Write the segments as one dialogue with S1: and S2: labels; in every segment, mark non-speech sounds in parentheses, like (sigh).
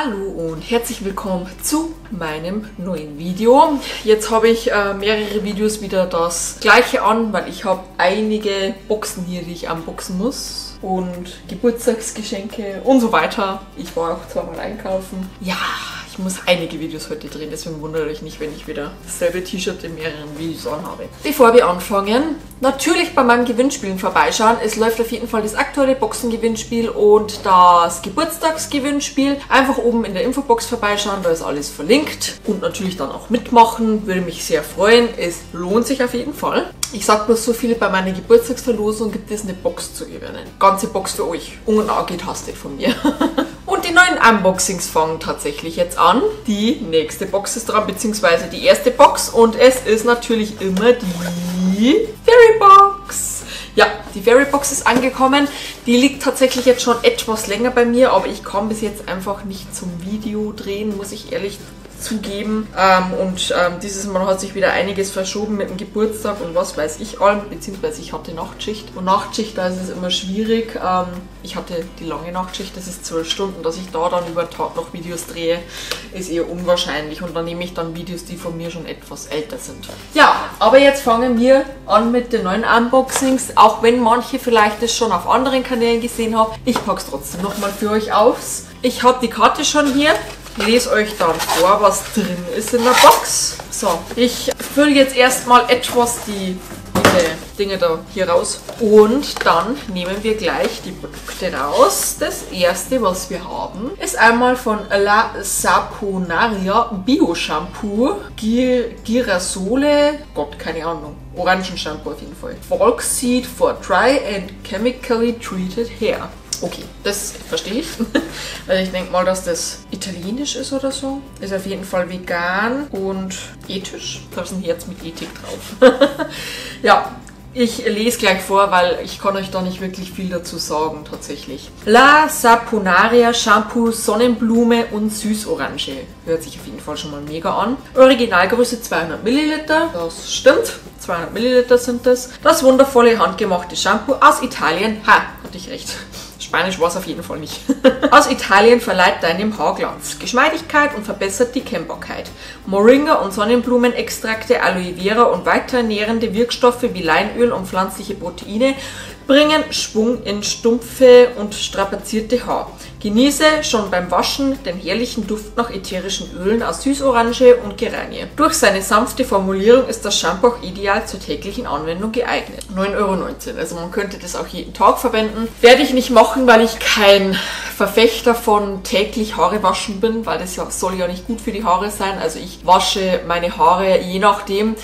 S1: Hallo und herzlich willkommen zu meinem neuen Video. Jetzt habe ich äh, mehrere Videos wieder das gleiche an, weil ich habe einige Boxen hier, die ich unboxen muss. Und Geburtstagsgeschenke und so weiter. Ich war auch zweimal einkaufen. Ja, ich muss einige Videos heute drehen, deswegen wundert euch nicht, wenn ich wieder dasselbe T-Shirt in mehreren Videos anhabe. Bevor wir anfangen, natürlich bei meinem Gewinnspielen vorbeischauen. Es läuft auf jeden Fall das aktuelle Boxengewinnspiel und das Geburtstagsgewinnspiel. Einfach oben in der Infobox vorbeischauen, da ist alles verlinkt. Und natürlich dann auch mitmachen, würde mich sehr freuen. Es lohnt sich auf jeden Fall. Ich sag bloß so viel, bei meiner Geburtstagsverlosung gibt es eine Box zu gewinnen. Ganze Box für euch. Unangetastet von mir. (laughs) Die neuen Unboxings fangen tatsächlich jetzt an. Die nächste Box ist dran, beziehungsweise die erste Box. Und es ist natürlich immer die Fairy Box. Ja, die Fairy Box ist angekommen. Die liegt tatsächlich jetzt schon etwas länger bei mir, aber ich komme bis jetzt einfach nicht zum Video drehen, muss ich ehrlich zugeben. Ähm, und ähm, dieses Mal hat sich wieder einiges verschoben mit dem Geburtstag und was weiß ich allem, beziehungsweise ich hatte Nachtschicht. Und Nachtschicht, da ist es immer schwierig. Ähm, ich hatte die lange Nachtschicht, das ist zwölf Stunden, dass ich da dann über Tag noch Videos drehe, ist eher unwahrscheinlich. Und dann nehme ich dann Videos, die von mir schon etwas älter sind. Ja, aber jetzt fangen wir an mit den neuen Unboxings, auch wenn manche vielleicht das schon auf anderen Kanälen gesehen haben. Ich packe es trotzdem nochmal für euch aus. Ich habe die Karte schon hier lese euch dann vor, was drin ist in der Box. So, ich fülle jetzt erstmal etwas die Dinge da hier raus. Und dann nehmen wir gleich die Produkte raus. Das erste, was wir haben, ist einmal von La Saponaria Bio Shampoo. Girasole, Gott, keine Ahnung. Orangenshampoo auf jeden Fall. Volkseed for dry and chemically treated hair. Okay, das verstehe ich. Weil (laughs) ich denke mal, dass das italienisch ist oder so. Ist auf jeden Fall vegan und ethisch. Da ist ein Herz mit Ethik drauf. (laughs) ja, ich lese gleich vor, weil ich kann euch da nicht wirklich viel dazu sagen, tatsächlich. La Saponaria Shampoo Sonnenblume und Süßorange. Hört sich auf jeden Fall schon mal mega an. Originalgröße 200 Milliliter. Das stimmt. 200 Milliliter sind das. Das wundervolle handgemachte Shampoo aus Italien. Ha, hatte ich recht. Spanisch war es auf jeden Fall nicht. (laughs) Aus Italien verleiht deinem Haar Glanz, Geschmeidigkeit und verbessert die Kennbarkeit. Moringa und Sonnenblumenextrakte, Aloe Vera und weiterernährende Wirkstoffe wie Leinöl und pflanzliche Proteine bringen Schwung in stumpfe und strapazierte Haar. Genieße schon beim Waschen den herrlichen Duft nach ätherischen Ölen aus Süßorange und Geranie. Durch seine sanfte Formulierung ist das Shampoo auch ideal zur täglichen Anwendung geeignet. 9,19 Euro. Also man könnte das auch jeden Tag verwenden. Werde ich nicht machen, weil ich kein Verfechter von täglich Haare waschen bin, weil das ja, soll ja nicht gut für die Haare sein. Also ich wasche meine Haare je nachdem.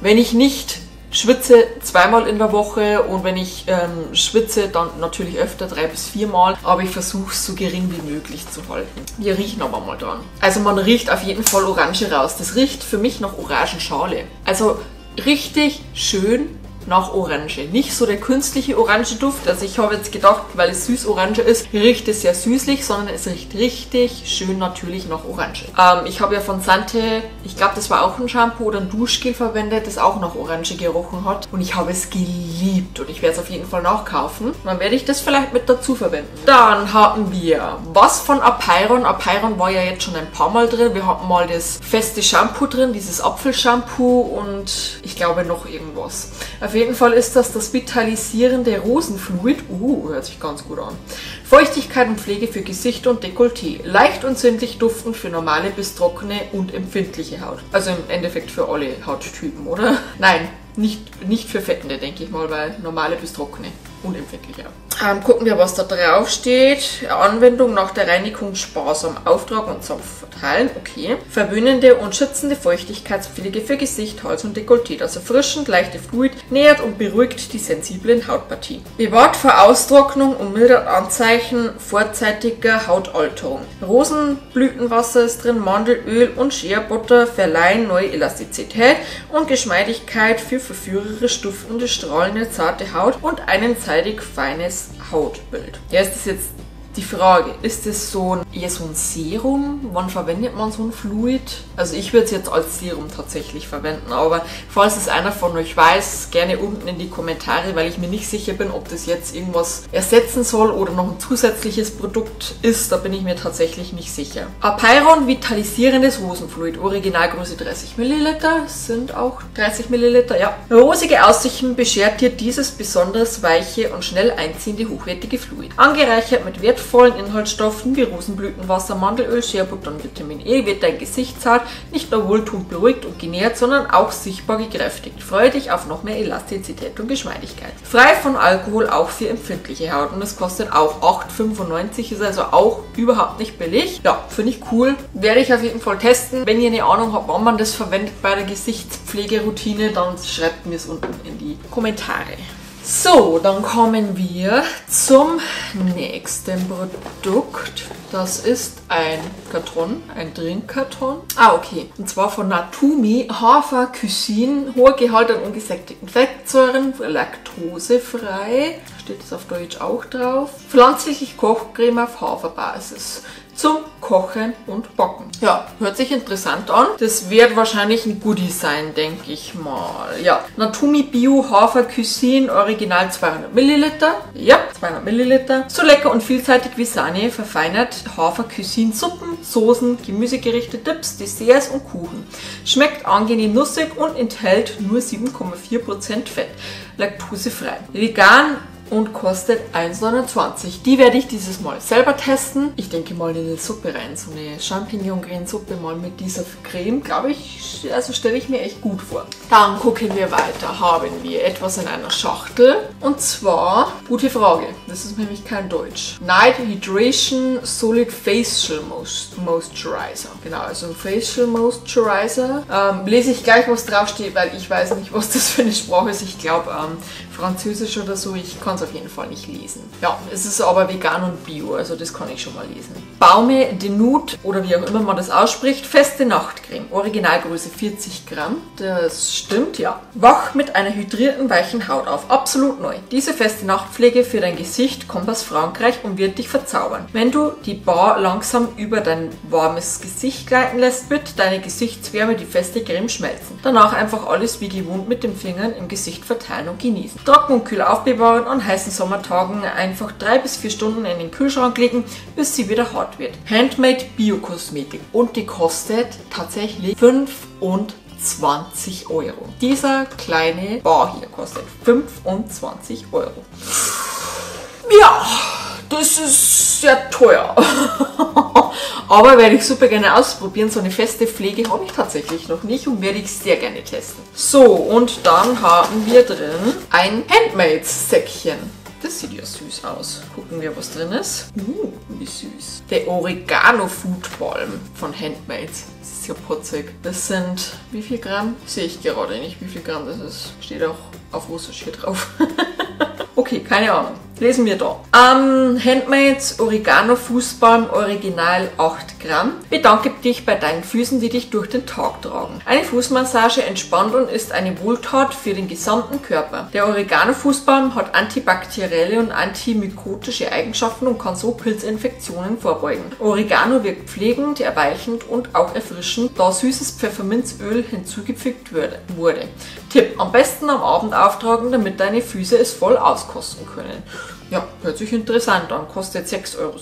S1: Wenn ich nicht schwitze zweimal in der Woche und wenn ich ähm, schwitze, dann natürlich öfter, drei bis viermal. Aber ich versuche es so gering wie möglich zu halten. Wir riechen aber mal dran. Also man riecht auf jeden Fall Orange raus. Das riecht für mich nach Orangenschale. Also richtig schön nach Orange. Nicht so der künstliche Orangeduft. Also ich habe jetzt gedacht, weil es süß-orange ist, riecht es sehr süßlich, sondern es riecht richtig schön natürlich nach Orange. Ähm, ich habe ja von Sante, ich glaube das war auch ein Shampoo oder ein Duschgel verwendet, das auch nach Orange gerochen hat. Und ich habe es geliebt und ich werde es auf jeden Fall nachkaufen. Und dann werde ich das vielleicht mit dazu verwenden. Dann haben wir was von Apeiron. Apeiron war ja jetzt schon ein paar Mal drin. Wir hatten mal das feste Shampoo drin, dieses Apfelshampoo und ich glaube noch irgendwas. Auf auf jeden Fall ist das das vitalisierende Rosenfluid. Uh, hört sich ganz gut an. Feuchtigkeit und Pflege für Gesicht und Dekolleté. Leicht und sinnlich duftend für normale bis trockene und empfindliche Haut. Also im Endeffekt für alle Hauttypen, oder? Nein, nicht, nicht für Fettende, denke ich mal, weil normale bis trockene unempfindlicher. Ähm, gucken wir, was da drauf steht. Anwendung nach der Reinigung sparsam Auftrag und sanft verteilen. Okay. Verwöhnende und schützende Feuchtigkeitspflege für Gesicht, Hals und Dekolleté. Das erfrischend leichte Fluid nährt und beruhigt die sensiblen Hautpartien. Bewahrt vor Austrocknung und mildert Anzeichen vorzeitiger Hautalterung. Rosenblütenwasser ist drin, Mandelöl und Shea Butter verleihen neue Elastizität und Geschmeidigkeit für verführerisch duftende, strahlende, zarte Haut und einen Zeit seidig feines Hautbild. Ja, ist das jetzt Die Frage, ist es so ein, eher so ein Serum? Wann verwendet man so ein Fluid? Also ich würde es jetzt als Serum tatsächlich verwenden, aber falls es einer von euch weiß, gerne unten in die Kommentare, weil ich mir nicht sicher bin, ob das jetzt irgendwas ersetzen soll oder noch ein zusätzliches Produkt ist, da bin ich mir tatsächlich nicht sicher. Apeiron vitalisierendes Rosenfluid, Originalgröße 30 ml, sind auch 30 ml, ja. Rosige Aussichten beschert dir dieses besonders weiche und schnell einziehende hochwertige Fluid. Angereichert mit wertvollen Inhaltsstoffen wie Rosenblütenwasser, Mandelöl, Scherbutter und Vitamin E wird dein Gesichtszart nicht nur wohltuend beruhigt und genährt, sondern auch sichtbar gekräftigt. Freue dich auf noch mehr Elastizität und Geschmeidigkeit. Frei von Alkohol, auch für empfindliche Haut und es kostet auch 8,95, ist also auch überhaupt nicht billig. Ja, finde ich cool. Werde ich auf jeden Fall testen. Wenn ihr eine Ahnung habt, wann man das verwendet bei der Gesichtspflegeroutine, dann schreibt mir es unten in die Kommentare. So, dann kommen wir zum nächsten Produkt. Das ist ein Karton, ein Trinkkarton. Ah, okay. Und zwar von Natumi Hafer Cuisine. Hoher Gehalt an ungesättigten Fettsäuren, laktosefrei. Steht das auf Deutsch auch drauf. Pflanzliche Kochcreme auf Haferbasis zum Kochen und Backen. Ja, hört sich interessant an. Das wird wahrscheinlich ein Goodie sein, denke ich mal. Ja, Natumi Bio Hafer Cuisine Original 200 Milliliter. Ja, 200 Milliliter. So lecker und vielseitig wie Sahne verfeinert Hafer Cuisine Suppen, Soßen, Gemüsegerichte, Dips, Desserts und Kuchen. Schmeckt angenehm nussig und enthält nur 7,4% Fett. Laktosefrei. Vegan und kostet 1,29. Die werde ich dieses Mal selber testen. Ich denke mal in eine Suppe rein, so eine Champignon-Creme-Suppe mal mit dieser Creme, glaube ich, also stelle ich mir echt gut vor. Dann gucken wir weiter. Haben wir etwas in einer Schachtel und zwar, gute Frage, das ist nämlich kein Deutsch. Night Hydration Solid Facial Moisturizer. Genau, also ein Facial Moisturizer. Ähm, lese ich gleich, was draufsteht, weil ich weiß nicht, was das für eine Sprache ist. Ich glaube, ähm, Französisch oder so. Ich kann es auf jeden Fall nicht lesen. Ja, es ist aber vegan und bio, also das kann ich schon mal lesen. Baume de Nude oder wie auch immer man das ausspricht, feste Nachtcreme. Originalgröße 40 Gramm. Das stimmt, ja. Wach mit einer hydrierten, weichen Haut auf. Absolut neu. Diese feste Nachtpflege für dein Gesicht kommt aus Frankreich und wird dich verzaubern. Wenn du die Bar langsam über dein warmes Gesicht gleiten lässt, wird deine Gesichtswärme die feste Creme schmelzen. Danach einfach alles wie gewohnt mit den Fingern im Gesicht verteilen und genießen. Trocken und kühl aufbewahren, heißen Sommertagen einfach drei bis vier Stunden in den Kühlschrank legen, bis sie wieder hart wird. Handmade Biokosmetik und die kostet tatsächlich 25 Euro. Dieser kleine Bar hier kostet 25 Euro. Ja, das ist sehr teuer. (laughs) Aber werde ich super gerne ausprobieren. So eine feste Pflege habe ich tatsächlich noch nicht und werde ich sehr gerne testen. So, und dann haben wir drin ein Handmade-Säckchen. Das sieht ja süß aus. Gucken wir, was drin ist. Uh, wie süß. Der Oregano Food Balm von Handmade. Das ist ja putzig. Das sind, wie viel Gramm? Sehe ich gerade nicht, wie viel Gramm das ist. Steht auch auf Russisch hier drauf. (laughs) okay, keine Ahnung. Lesen wir da. Um, Handmade Oregano Fußbalm Original 8 Gramm. Bedanke dich bei deinen Füßen, die dich durch den Tag tragen. Eine Fußmassage entspannt und ist eine Wohltat für den gesamten Körper. Der Oregano Fußbalm hat antibakterielle und antimykotische Eigenschaften und kann so Pilzinfektionen vorbeugen. Oregano wirkt pflegend, erweichend und auch erfrischend, da süßes Pfefferminzöl hinzugefügt wurde. Tipp: Am besten am Abend auftragen, damit deine Füße es voll auskosten können. Ja, hört sich interessant an. Kostet 6,70 Euro.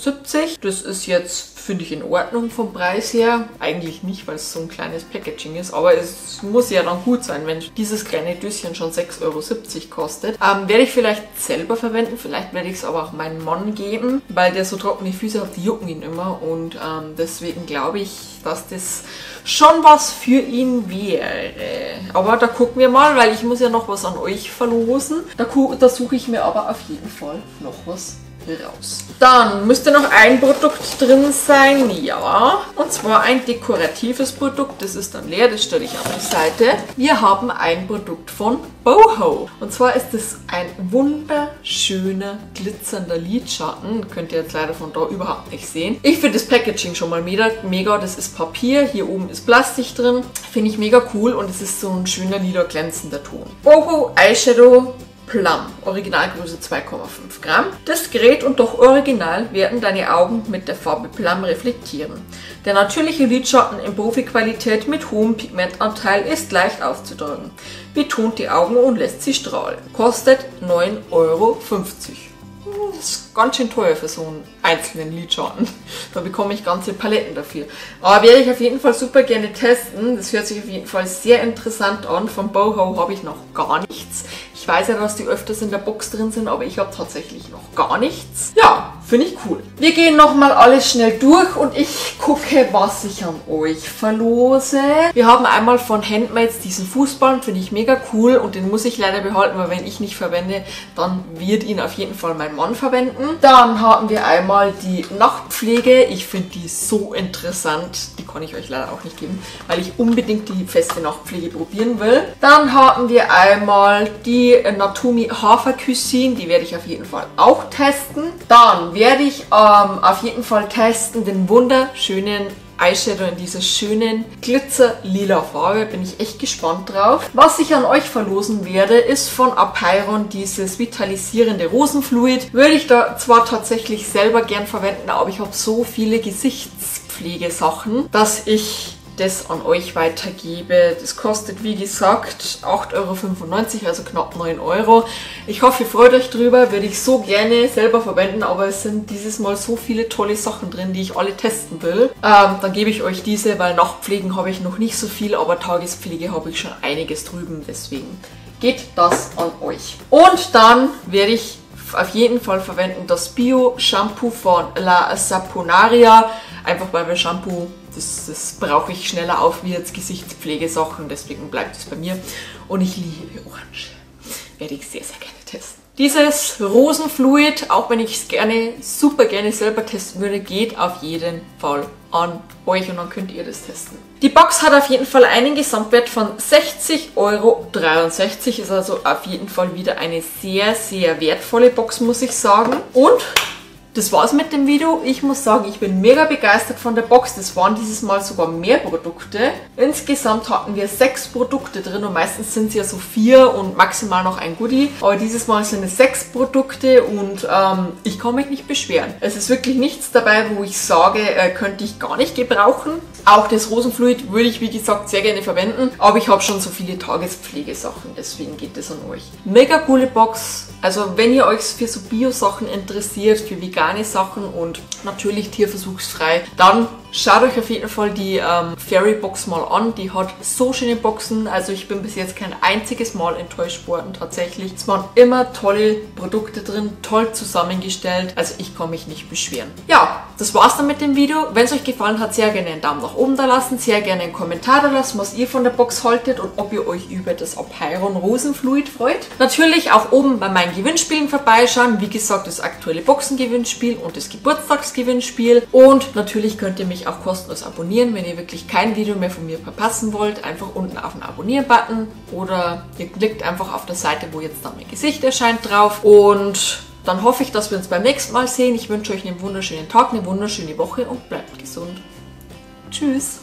S1: Das ist jetzt, finde ich, in Ordnung vom Preis her. Eigentlich nicht, weil es so ein kleines Packaging ist, aber es muss ja dann gut sein, wenn dieses kleine Döschen schon 6,70 Euro kostet. Ähm, werde ich vielleicht selber verwenden, vielleicht werde ich es aber auch meinem Mann geben, weil der so trockene Füße hat, die jucken ihn immer und ähm, deswegen glaube ich, dass das schon was für ihn wäre. Aber da gucken wir mal, weil ich muss ja noch was an euch verlosen. Da, da suche ich mir aber auf jeden Fall noch was raus. Dann müsste noch ein Produkt drin sein, ja. Und zwar ein dekoratives Produkt. Das ist dann leer, das stelle ich auf die Seite. Wir haben ein Produkt von Boho. Und zwar ist es ein wunderschöner, glitzernder Lidschatten. Könnt ihr jetzt leider von da überhaupt nicht sehen. Ich finde das Packaging schon mal mega, mega. Das ist Papier. Hier oben ist Plastik drin. Finde ich mega cool und es ist so ein schöner, lila glänzender Ton. Boho Eyeshadow Plum, Originalgröße 2,5 Gramm. Diskret und doch original werden deine Augen mit der Farbe Plum reflektieren. Der natürliche Lidschatten in Profi-Qualität mit hohem Pigmentanteil ist leicht auszudrücken, betont die Augen und lässt sie strahlen. Kostet 9,50 Euro. Das ist ganz schön teuer für so einen einzelnen Lidschatten. Da bekomme ich ganze Paletten dafür. Aber werde ich auf jeden Fall super gerne testen. Das hört sich auf jeden Fall sehr interessant an. Von Boho habe ich noch gar nichts. Ich weiß ja, dass die öfters in der Box drin sind, aber ich habe tatsächlich noch gar nichts. Ja, finde ich cool. Wir gehen nochmal alles schnell durch und ich gucke, was ich an euch verlose. Wir haben einmal von Handmaids diesen Fußball, finde ich mega cool und den muss ich leider behalten, weil wenn ich nicht verwende, dann wird ihn auf jeden Fall mein Mann verwenden. Dann haben wir einmal die Nachtpflege. Ich finde die so interessant. Die kann ich euch leider auch nicht geben, weil ich unbedingt die feste Nachtpflege probieren will. Dann haben wir einmal die Natumi Haferküssin, die werde ich auf jeden Fall auch testen. Dann werde ich ähm, auf jeden Fall testen den wunderschönen Eyeshadow in dieser schönen glitzer-lila Farbe. Bin ich echt gespannt drauf. Was ich an euch verlosen werde, ist von Apeiron dieses vitalisierende Rosenfluid. Würde ich da zwar tatsächlich selber gern verwenden, aber ich habe so viele Gesichtspflegesachen, dass ich das an euch weitergebe. Das kostet, wie gesagt, 8,95 Euro, also knapp 9 Euro. Ich hoffe, ihr freut euch drüber. Würde ich so gerne selber verwenden, aber es sind dieses Mal so viele tolle Sachen drin, die ich alle testen will. Ähm, dann gebe ich euch diese, weil Nachtpflegen habe ich noch nicht so viel, aber Tagespflege habe ich schon einiges drüben. Deswegen geht das an euch. Und dann werde ich auf jeden Fall verwenden das Bio-Shampoo von La Saponaria. Einfach weil wir Shampoo das, das brauche ich schneller auf wie jetzt Gesichtspflegesachen, deswegen bleibt es bei mir. Und ich liebe Orange. Werde ich sehr, sehr gerne testen. Dieses Rosenfluid, auch wenn ich es gerne, super gerne selber testen würde, geht auf jeden Fall an euch und dann könnt ihr das testen. Die Box hat auf jeden Fall einen Gesamtwert von 60,63 Euro. Ist also auf jeden Fall wieder eine sehr, sehr wertvolle Box, muss ich sagen. Und das war's mit dem Video. Ich muss sagen, ich bin mega begeistert von der Box. Das waren dieses Mal sogar mehr Produkte. Insgesamt hatten wir sechs Produkte drin und meistens sind es ja so vier und maximal noch ein Goodie. Aber dieses Mal sind es sechs Produkte und ähm, ich kann mich nicht beschweren. Es ist wirklich nichts dabei, wo ich sage, äh, könnte ich gar nicht gebrauchen. Auch das Rosenfluid würde ich, wie gesagt, sehr gerne verwenden. Aber ich habe schon so viele Tagespflegesachen, deswegen geht es an euch. Mega coole Box. Also wenn ihr euch für so Bio-Sachen interessiert, für vegane Sachen und natürlich tierversuchsfrei, dann Schaut euch auf jeden Fall die ähm, Fairy Box mal an. Die hat so schöne Boxen. Also ich bin bis jetzt kein einziges Mal enttäuscht worden tatsächlich. Es waren immer tolle Produkte drin, toll zusammengestellt. Also ich kann mich nicht beschweren. Ja, das war's dann mit dem Video. Wenn es euch gefallen hat, sehr gerne einen Daumen nach oben da lassen. Sehr gerne einen Kommentar da lassen, was ihr von der Box haltet und ob ihr euch über das Apeiron Rosenfluid freut. Natürlich auch oben bei meinen Gewinnspielen vorbeischauen. Wie gesagt, das aktuelle Boxengewinnspiel und das Geburtstagsgewinnspiel. Und natürlich könnt ihr mich mich auch kostenlos abonnieren, wenn ihr wirklich kein Video mehr von mir verpassen wollt. Einfach unten auf den Abonnieren-Button oder ihr klickt einfach auf der Seite, wo jetzt dann mein Gesicht erscheint drauf. Und dann hoffe ich, dass wir uns beim nächsten Mal sehen. Ich wünsche euch einen wunderschönen Tag, eine wunderschöne Woche und bleibt gesund. Tschüss!